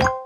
you